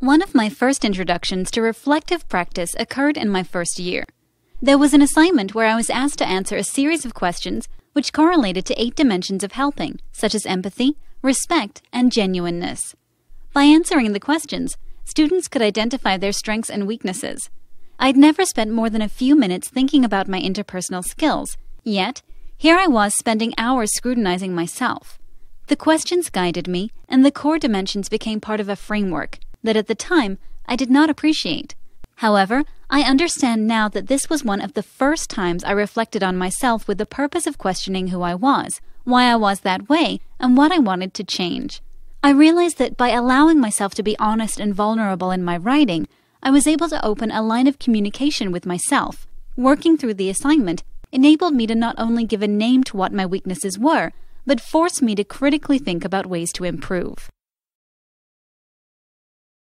One of my first introductions to reflective practice occurred in my first year. There was an assignment where I was asked to answer a series of questions which correlated to eight dimensions of helping, such as empathy, respect, and genuineness. By answering the questions, students could identify their strengths and weaknesses. I'd never spent more than a few minutes thinking about my interpersonal skills, yet, here I was spending hours scrutinizing myself. The questions guided me, and the core dimensions became part of a framework that at the time I did not appreciate. However, I understand now that this was one of the first times I reflected on myself with the purpose of questioning who I was, why I was that way, and what I wanted to change. I realized that by allowing myself to be honest and vulnerable in my writing, I was able to open a line of communication with myself. Working through the assignment enabled me to not only give a name to what my weaknesses were, but forced me to critically think about ways to improve.